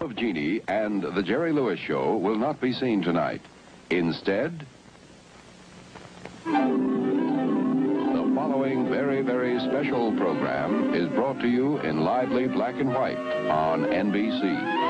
of Jeannie and the Jerry Lewis Show will not be seen tonight. Instead, the following very, very special program is brought to you in lively black and white on NBC.